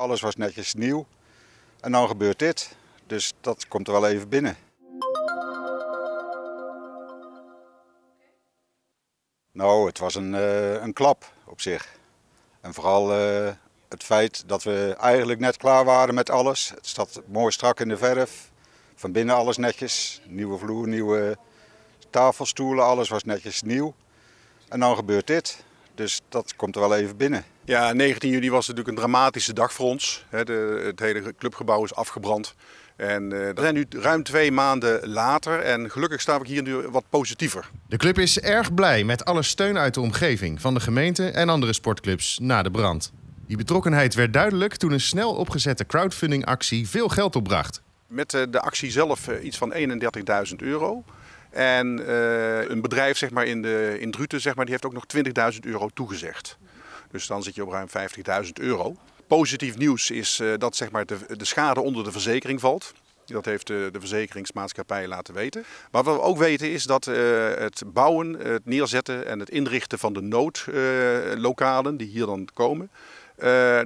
Alles was netjes nieuw. En dan gebeurt dit. Dus dat komt er wel even binnen. Nou, het was een, uh, een klap op zich. En vooral uh, het feit dat we eigenlijk net klaar waren met alles. Het staat mooi strak in de verf. Van binnen alles netjes. Nieuwe vloer, nieuwe tafelstoelen, alles was netjes nieuw. En dan gebeurt dit. Dus dat komt er wel even binnen. Ja, 19 juli was natuurlijk een dramatische dag voor ons. De, het hele clubgebouw is afgebrand. En uh, we zijn nu ruim twee maanden later en gelukkig sta ik hier nu wat positiever. De club is erg blij met alle steun uit de omgeving van de gemeente en andere sportclubs na de brand. Die betrokkenheid werd duidelijk toen een snel opgezette crowdfundingactie veel geld opbracht. Met eh, de actie zelf eh, iets van 31.000 euro. En een bedrijf zeg maar, in, de, in Druten zeg maar, die heeft ook nog 20.000 euro toegezegd. Dus dan zit je op ruim 50.000 euro. Positief nieuws is uh, dat zeg maar, de, de, schade onder de verzekering valt. Dat heeft de, de, verzekeringsmaatschappij laten weten. Maar wat we ook weten is dat uh, het bouwen, het neerzetten en het inrichten van de noodlokalen die hier dan komen,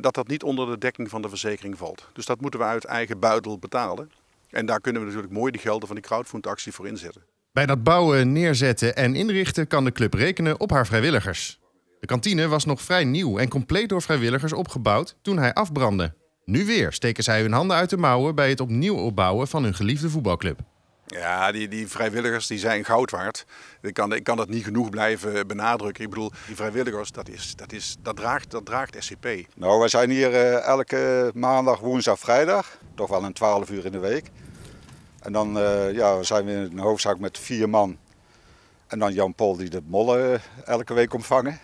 dat dat niet onder de dekking van de verzekering valt. Dus dat moeten we uit eigen buidel betalen. En daar kunnen we natuurlijk mooi de gelden van die crowdfundactie voor inzetten. Bij dat bouwen, neerzetten en inrichten kan de club rekenen op haar vrijwilligers. De kantine was nog vrij nieuw en compleet door vrijwilligers opgebouwd toen hij afbrandde. Nu weer steken zij hun handen uit de mouwen bij het opnieuw opbouwen van hun geliefde voetbalclub. Ja, die, die vrijwilligers die zijn goud waard. Ik kan, ik kan dat niet genoeg blijven benadrukken. Ik bedoel, die vrijwilligers, dat, is, dat, is, dat, draagt, dat draagt SCP. Nou, wij zijn hier uh, elke maandag, woensdag, vrijdag. Toch wel een 12 uur in de week. En dan uh, ja, zijn we in een hoofdzaak met vier man. En dan Jan Pol die de mollen elke week ontvangen.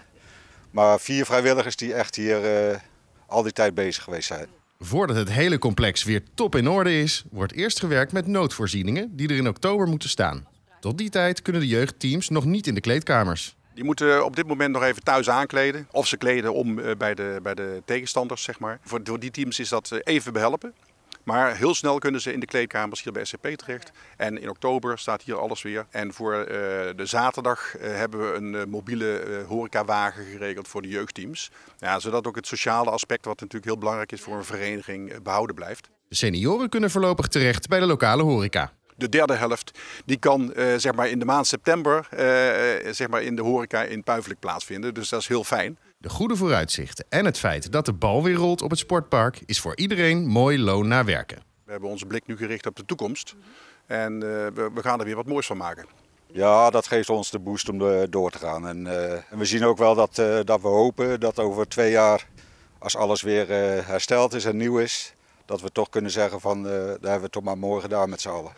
Maar vier vrijwilligers die echt hier uh, al die tijd bezig geweest zijn. Voordat het hele complex weer top in orde is, wordt eerst gewerkt met noodvoorzieningen die er in oktober moeten staan. Tot die tijd kunnen de jeugdteams nog niet in de kleedkamers. Die moeten op dit moment nog even thuis aankleden. Of ze kleden om eh, bij de, bij de tegenstanders, zeg maar. Voor die teams is dat eh, even behelpen. Maar heel snel kunnen ze in de kleedkamers hier bij SCP terecht. En in oktober staat hier alles weer. En voor uh, de zaterdag uh, hebben we een uh, mobiele horecawagen geregeld voor de jeugdteams. Ja, zodat ook het sociale aspect, wat natuurlijk heel belangrijk is voor een vereniging, behouden blijft. De senioren kunnen voorlopig terecht bij de lokale horeca de derde helft, die kan uh, zeg maar in de maand september uh, zeg maar in de horeca in Puifelijk plaatsvinden. Dus dat is heel fijn. De goede vooruitzichten en het feit dat de bal weer rolt op het sportpark is voor iedereen mooi loon naar werken. We hebben onze blik nu gericht op de toekomst en uh, we, we, gaan er weer wat moois van maken. Ja, dat geeft ons de boost om door te gaan. En, en we zien ook wel dat, dat we hopen dat over twee jaar, als alles weer hersteld is en nieuw is, dat we toch kunnen zeggen van daar hebben we toch maar mooi gedaan met z'n allen.